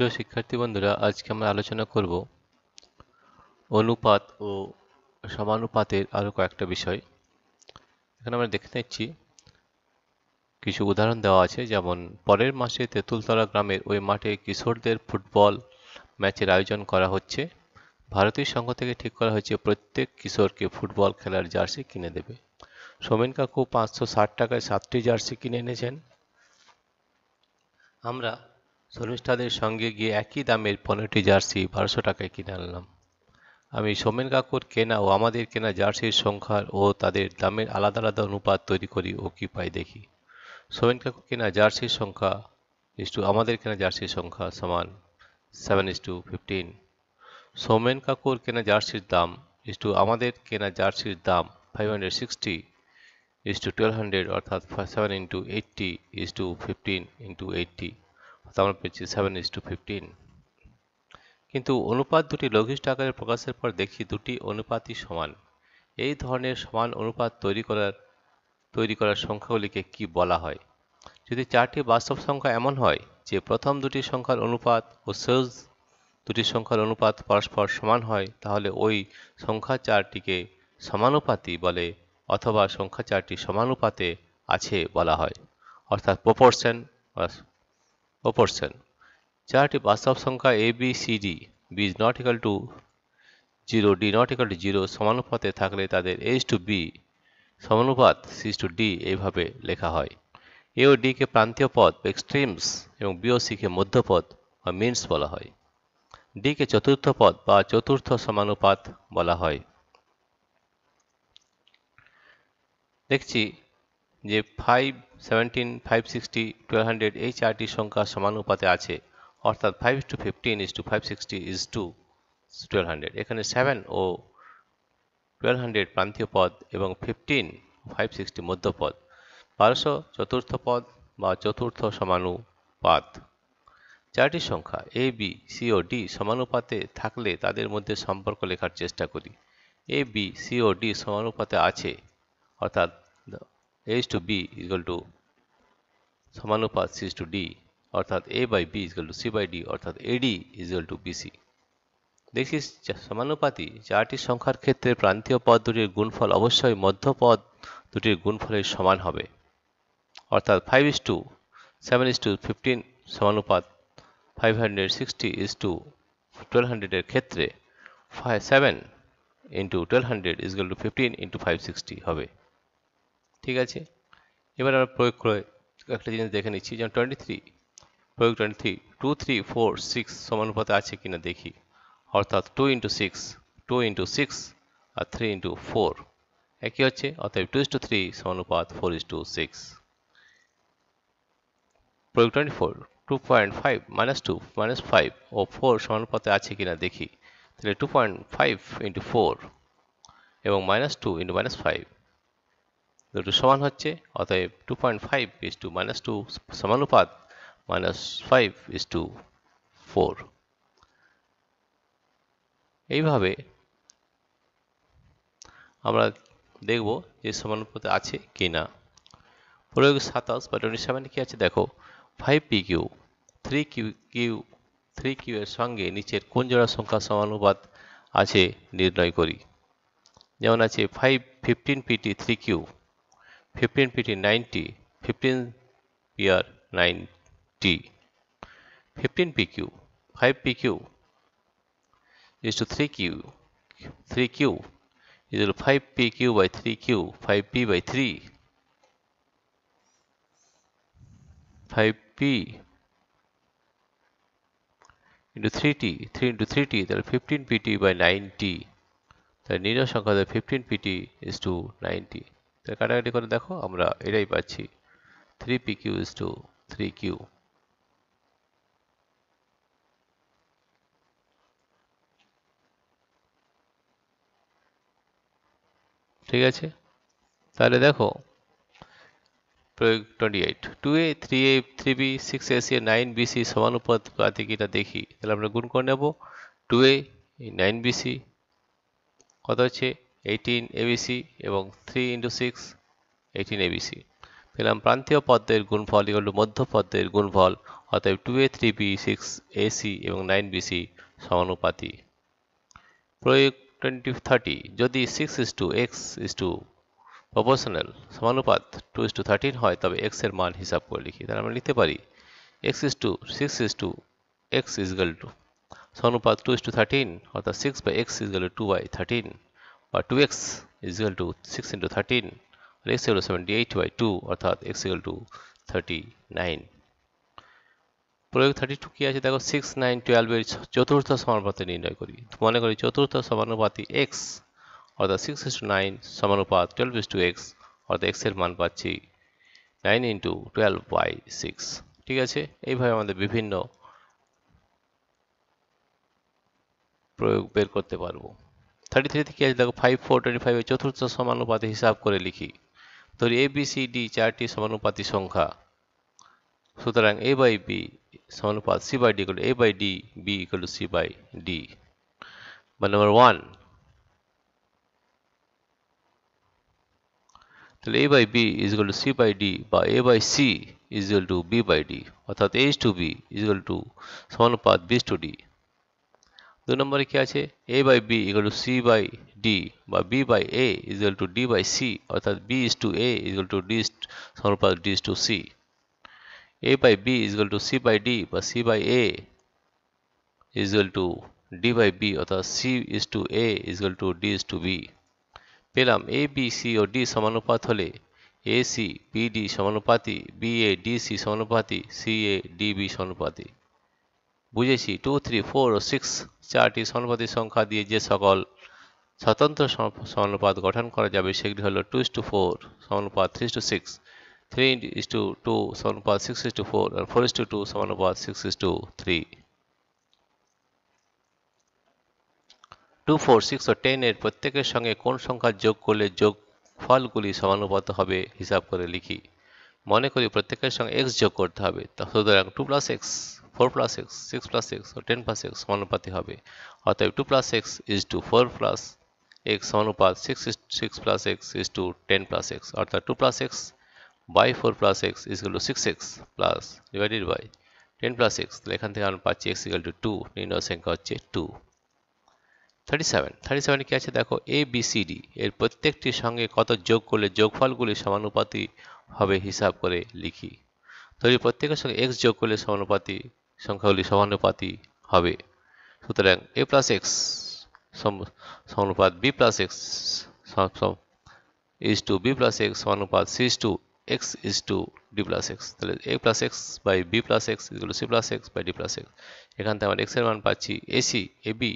প্রিয় শিক্ষার্থী বন্ধুরা, আজকে আমরা আলোচনা করব অনুপাত ও সমানুপাতের আরও কয়েকটা বিষয়। এখানে আমরা দেখে নিচ্ছি, কিছু উদাহরণ দেওয়া আছে, যেমন পরের মাসে তেঁতুলতলা গ্রামের ওই মাঠে কিশোরদের ফুটবল ম্যাচের আয়োজন করা হচ্ছে। ভারতীয় সংঘ থেকে ঠিক করা হয়েছে, প্রত্যেক কিশোরকে ফুটবল খেলার জার্সি কিনে দেবে। সোমেন কাকু পাঁচশো ষাট টাকায় সাতটি জার্সি কিনে এনেছেন। আমরা শর্মিষ্ঠাদের সঙ্গে গিয়ে একই দামের পনেরোটি জার্সি বারোশো টাকায় কিনে আনলাম। আমি সোমেন কাকুর কেনা ও আমাদের কেনা জার্সির সংখ্যার ও তাদের দামের আলাদা আলাদা অনুপাত তৈরি করি ও কি পাই দেখি। সোমেন কাকুর কেনা জার্সির সংখ্যা ইস টু আমাদের কেনা জার্সির সংখ্যা সমান seven is to fifteen Somen কাকুর কেনা জার্সির দাম ইস টু আমাদের কেনা জার্সির দাম five hundred sixty is to twelve hundred অর্থাৎ seven into eighty is to fifteen into eighty আমরা পেয়েছি সেভেন ইস টু ফিফটিন কিন্তু অনুপাত দুটি লঘিষ্ঠ আকারে প্রকাশের পর দেখি দুটি অনুপাতই সমান এই ধরনের সমান অনুপাত তৈরি করার তৈরি করার সংখ্যাগুলিকে কি বলা হয় যদি চারটি বাস্তব সংখ্যা এমন হয় যে প্রথম দুটি সংখ্যার অনুপাত ও শেষ দুটি সংখ্যার অনুপাত পরস্পর সমান হয় তাহলে ওই সংখ্যা চারটিকে সমানুপাতি বলে অথবা সংখ্যা চারটি সমানুপাতে আছে বলা হয় অর্থাৎ প্রপোর্শন প্রপোর্শন চারটি বাস্তব সংখ্যা a b c d b is not equal to zero d not equal to zero সমানুপাতে থাকলে তাদের এইচ টু বি সমানুপাত সি টু ডি এইভাবে লেখা হয়। এ ও ডিকে প্রান্তীয় পদ এক্সট্রিমস এবং বি ও সিকে মধ্যপদ বা মিনস বলা হয়। ডিকে চতুর্থ পদ বা চতুর্থ সমানুপাত বলা হয়। দেখছি যে five seventeen five sixty twelve hundred এই চারটি সংখ্যা সমানুপাতে আছে, অর্থাৎ five to fifteen is to five sixty is to twelve hundred এখানে সেভেন ও টুয়েলভ হান্ড্রেড প্রান্তীয় পদ এবং ফিফটিন ফাইভ সিক্সটি মধ্যপদ। বারোশো চতুর্থ পদ বা চতুর্থ সমানুপাত। চারটি সংখ্যা এ বি সি ও ডি সমানুপাতে থাকলে তাদের মধ্যে সম্পর্ক লেখার চেষ্টা করি। এ বি সি ও ডি সমানুপাতে আছে, অর্থাৎ a is to b equal to সমানুপাত C to d অর্থাৎ a by b equal to c by d অর্থাৎ এডি ইকুয়াল টু বিসি দেখিস সমানুপাতি, চারটি সংখ্যার ক্ষেত্রে প্রান্তীয় পদ দুটির গুণফল অবশ্যই মধ্যপদ দুটির গুণফলের সমান হবে। অর্থাৎ five is to seven is to fifteen সমানুপাত five hundred sixty is to twelve হান্ড্রেডের ক্ষেত্রে five seven into twelve hundred is equal to fifteen into five sixty হবে। ঠিক আছে? এবার আমরা প্রয়োগ করে একটা জিনিস দেখে নিচ্ছি, যেমন টোয়েন্টি থ্রি প্রয়োগ twenty three two three four six সমানুপাতে আছে কিনা দেখি। অর্থাৎ two into six two into six আর থ্রি ইন্টু ফোর একই হচ্ছে অর্থাৎ টু ইস টু থ্রি সমানুপাত ফোর ইস টু সিক্স প্রয়োগ twenty four two point five minus two minus five ও four সমানুপাতে আছে কিনা দেখি। তাহলে two point five into four এবং minus two into minus five দুটো সমান হচ্ছে, অতএব two point five is to minus two সমানুপাত minus five is to four এইভাবে আমরা দেখব যে সমানুপাতে আছে কি না প্রয়োগ সাতাশ বা টোয়েন্টি সেভেন কি আছে? দেখো five p q three q q three q এর সঙ্গে নিচের কোন জোড়া সংখ্যা সমানুপাত আছে, নির্ণয় করি। যেমন আছে five fifteen p t three q fifteen PT ninety fifteen PR ninety fifteen P Q five P Q is to 3q 3q is equal to 5pq by 3q 5p by 3 5p into 3t 3 into 3t তাহলে 15pt by 9t তাহলে নির্ণয় সংখ্যা তাহলে 15pt is to 90 তাহলে কাটাকাটি করে দেখো, আমরা এটাই পাচ্ছি। 3pq is to 3q ঠিক আছে? তাহলে দেখো, প্রয়োগ twenty eight two a three a three b six a c nine b c সমানুপাত এটা দেখি। তাহলে আমরা গুণ করে নেব। টু এ নাইন বিসি কত হচ্ছে? এইটিন এবিসি এবং three into six eighteen a b c পেলাম প্রান্তীয় পদ্মের গুণফল ইকুয়াল টু মধ্য পদ্মের গুণফল, অতএব two a three b six a c এবং নাইন বিসি প্রয়োগ টোয়েন্টি থার্টি যদি six is to x is to proportional সমানুপাত টু ইস টু থার্টিন হয়, তবে এক্সের মান হিসাব করে লিখি। তাহলে আমরা লিখতে পারি x is to six is to x is equal to সমানুপাত two is to thirteen অর্থাৎ six by x is equal two by thirteen বা two x is equal to six into thirteen R x equal seventy eight by two অর্থাৎ x equal to thirty nine প্রয়োগ thirty two কী আছে? দেখো six nine টুয়েলভের চতুর্থ সমানুপাতে নির্ণয় করি। মনে করি চতুর্থ সমানুপাতি এক্স অর্থাৎ সিক্স ইস টু নাইন সমানুপাত টুয়েলভ ইস টু এক্স অর্থাৎ এক্সের মান পাচ্ছি nine into twelve by six ঠিক আছে? এইভাবে আমাদের বিভিন্ন প্রয়োগ বের করতে পারব। থার্টি থ্রিতে কী আছে, দেখো ফাইভ ফোর টোয়েন্টি ফাইভের চতুর্থ সমানুপাতে হিসাব করে লিখি। ধরি এ বি সি ডি চারটি সমানুপাতি সংখ্যা। সুতরাং এ by B সমানুপাত c by d equal a by d b equal c by d বা নাম্বার ওয়ান তাহলে a by b is equal to c by d বা a by c is equal to b by d অর্থাৎ a is to b is equal to সমানুপাত বিস to D দু নম্বরে কি আছে? A by b equal to c by d বা b by a is equal to d by c অর্থাৎ b is to a is equal to d সমানুপাত d is to c by b is equal to c by d বা by a is equal to d by b অর্থাৎ is to a is equal to d is to b পেলাম a, b, c ও d সমানুপাত হলে a, c, b, d সমানুপাতি, b, a, d, c সমানুপাতি, c, a, d, b সমানুপাতি। বুঝেছি। Two three four ও six চারটি সমানুপাতি সংখ্যা দিয়ে যে সকল স্বতন্ত্র সমানুপাত গঠন করা যাবে, সেগুলি হলো two is to four সমানুপাত three to six 3 is to 2 সমানুপাত 6 is to 4 and 4 is to 2 সমানুপাত 6 is to 3 2 4 6 ও 10 এর প্রত্যেকের সঙ্গে কোন সংখ্যা যোগ করলে যোগ ফলগুলি সমানুপাত হবে, হিসাব করে লিখি। মনে করি প্রত্যেকের সঙ্গে x যোগ করতে হবে সুতরাং two plus x four plus x six plus x ও টেন প্লাস এক্স সমানুপাতি হবে। অতএব two plus x is to four plus x সমানুপাত six six plus x is to ten plus x অর্থাৎ two plus x by 4 plus x is equal to 6x plus divided by 10 plus x তাহলে এখান থেকে আমরা পাচ্ছি x equal to 2 নির্ণয় সংখ্যা হচ্ছে 2 37 37 কি আছে? দেখো, a, b, c, d, এর প্রত্যেকটির সঙ্গে কত যোগ করলে যোগফলগুলি সমানুপাতি হবে হিসাব করে লিখি। ধরি প্রত্যেকের সঙ্গে x যোগ করলে সমানুপাতি সংখ্যাগুলি সমানুপাতি হবে। সুতরাং এ plus x সমানুপাত b plus x is to b plus x সমানুপাত c to x is to d plus x তাহলে a plus x by b plus x equal c plus x by d plus x এখান থেকে আমরা এক্সের মান পাচ্ছি a c a b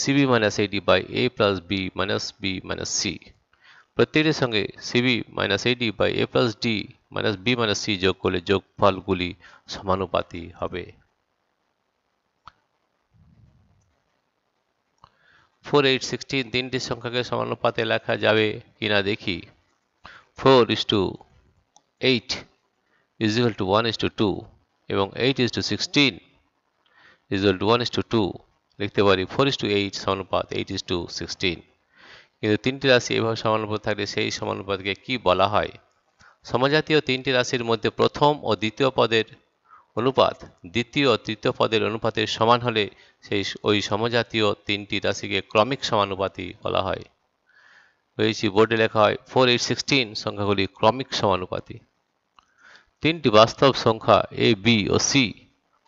c c b minus a d by a plus b minus b minus c প্রত্যেকটির সঙ্গে c c b minus a d by a plus d minus b minus c যোগ করলে যোগফলগুলি সমানুপাতি হবে। Four eight sixteen তিনটি সংখ্যাকে সমানুপাতে লেখা যাবে কিনা দেখি। Four is to eight is equal to one is to two এবং eight is to sixteen is equal to one is to two লিখতে পারি। ফোর ইস টু এইট সমানুপাত এইট ইস টু সিক্সটিন কিন্তু তিনটি রাশি এভাবে সমানুপাত থাকলে সেই সমানুপাতকে কি বলা হয়? সমজাতীয় তিনটি রাশির মধ্যে প্রথম ও দ্বিতীয় পদের অনুপাত। দ্বিতীয় তৃতীয় পদের অনুপাতের সমান হলে সেই ওই সমজাতীয় তিনটি রাশিকে ক্রমিক সমানুপাতি বলা হয়। হয়েছি বোর্ডে লেখা হয় ফোর এইট সিক্সটিন সংখ্যাগুলি ক্রমিক সমানুপাতি। তিনটি বাস্তব সংখ্যা এ, বি ও সি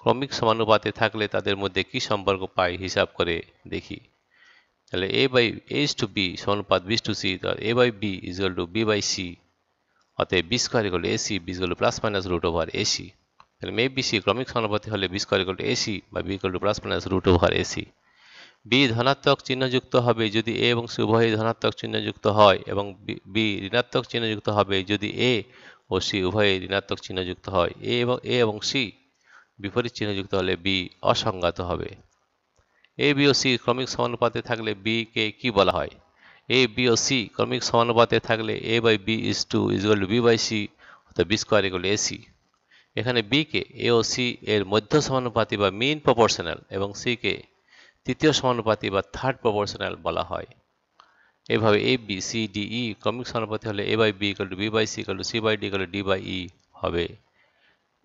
ক্রমিক সমানুপাতে থাকলে তাদের মধ্যে কি সম্পর্ক পাই হিসাব করে দেখি। তাহলে a by a is to b সমানুপাত b is to c a by b is to b by c. অতএব b square equal a c b plus minus root over a c তাহলে মে বি সি ক্রমিক সমানুপাতি হলে b square equal to a c বা b equal to plus minus root over a c b ধনাত্মক চিহ্নযুক্ত হবে যদি এ এবং সি উভয়ই ধনাত্মক চিহ্নযুক্ত হয় এবং বি ঋণাত্মক চিহ্নযুক্ত হবে যদি এ ও সি উভয়ই ঋণাত্মক চিহ্নযুক্ত হয়। এ এবং এ এবং সি বিপরীত চিহ্নযুক্ত হলে বি অসংজ্ঞাত হবে। এ বি ও সি ক্রমিক সমানুপাতে থাকলে বি কে কি বলা হয়? এ বি ও সি ক্রমিক সমানুপাতে থাকলে a by b is to is to b by c অর্থাৎ b square equal a c এখানে বি কে এ ও সি এর মধ্য সমানুপাতি বা মিন প্রপোর্শনাল এবং সি কে তৃতীয় সমানুপাতি বা থার্ড প্রপোর্শনাল বলা হয়। এভাবে a b c d e ক্রমিক সমানুপাতি হলে a by b equal to b by c equal to c by d equal to d by e হবে।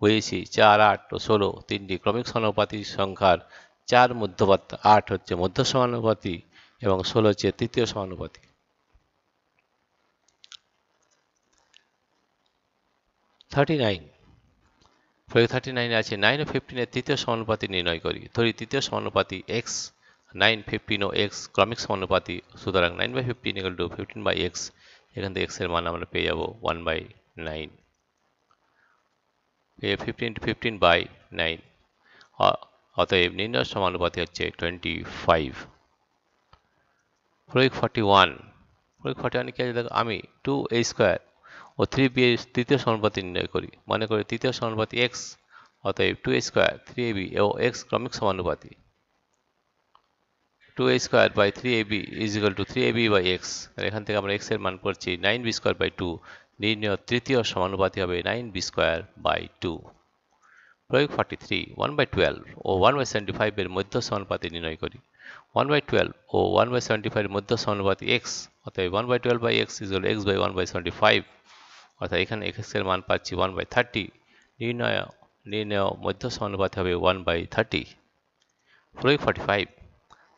বুঝেছি? চার, আট ও ষোলো তিনটি ক্রমিক সমানুপাতি সংখ্যার চার মধ্যপাত, আট হচ্ছে মধ্য সমানুপাতি এবং ষোলো হচ্ছে তৃতীয় সমানুপাতি। থার্টি নাইন প্রয়োগ থার্টি নাইনে আছে নাইন ও ফিফটিনের তৃতীয় সমানুপাতি নির্ণয় করি। ধরি তৃতীয় সমানুপাতি এক্স নাইন ফিফটিন ও এক্স ক্রমিক সমানুপাতি, সুতরাং nine by fifteen equal to fifteen by x এখান থেকে এক্সের মান আমরা পেয়ে যাব one by nine fifteen fifteen by nine অতএব নির্ণয় সমানুপাতি হচ্ছে টোয়েন্টি ফাইভ প্রয়োগ ফর্টি ওয়ান প্রয়োগ ফর্টি ওয়ান কি আছে দেখো, আমি টু এ স্কোয়ার ও থ্রি বি এর তৃতীয় সমানুপাতি নির্ণয় করি। মনে করি তৃতীয় সমানুপাতি এক্স অতএব two a square three a b O x ক্রমিক সমানুপাতি। Two a square by three a b is equal to three a b by x এখান থেকে আমরা এক্সের মান করছি nine b square by two নির্ণয় তৃতীয় সমানুপাতি হবে nine b square by two প্রয়োগ forty three one by twelve O one by seventy ফাইভের মধ্য সমানুপাতি নির্ণয় করি। ওয়ান বাই টুয়েলভ ও ওয়ান বাই সেভেন্টি ফাইভের মধ্য সমানুপাতি এক্স অর্থাৎ one by twelve by x is x by one by seventy five অর্থাৎ এখানে এক্সের মান পাচ্ছি ওয়ান বাই থার্টি নির্ণয় নির্ণয় মধ্য সমানুপাতি হবে ওয়ান বাই থার্টি প্রয়োগ ফর্টি ফাইভ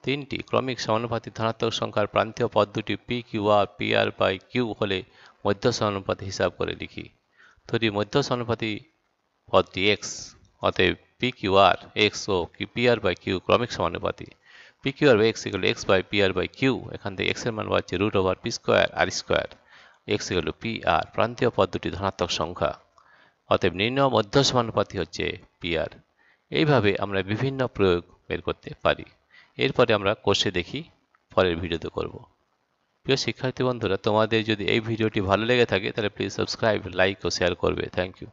তিনটি ক্রমিক সমানুপাতি ধনাত্মক সংখ্যার প্রান্তীয় পদ দুটি P Q R P R by Q হলে মধ্য সমানুপাতি হিসাব করে লিখি। ধরি মধ্য সমানুপাতি পদটি এক্স অতএব পি কিউ আর এক্স ও কি পি আর বাই কিউ ক্রমিক সমানুপাতি। P Q R by X equal X by P R by Q এখান থেকে এক্সের মান পাচ্ছি root over P square R square X হল পি আর প্রান্তীয় পদ দুটি ধনাত্মক সংখ্যা। অতএব নিম্ন মধ্য সমানুপাতি হচ্ছে পি আর এইভাবে আমরা বিভিন্ন প্রয়োগ বের করতে পারি। এরপরে আমরা কোষে দেখি, পরের ভিডিওতে করব। প্রিয় শিক্ষার্থী বন্ধুরা, তোমাদের যদি এই ভিডিওটি ভালো লেগে থাকে, তাহলে প্লিজ সাবস্ক্রাইব লাইক ও শেয়ার করবে। Thank you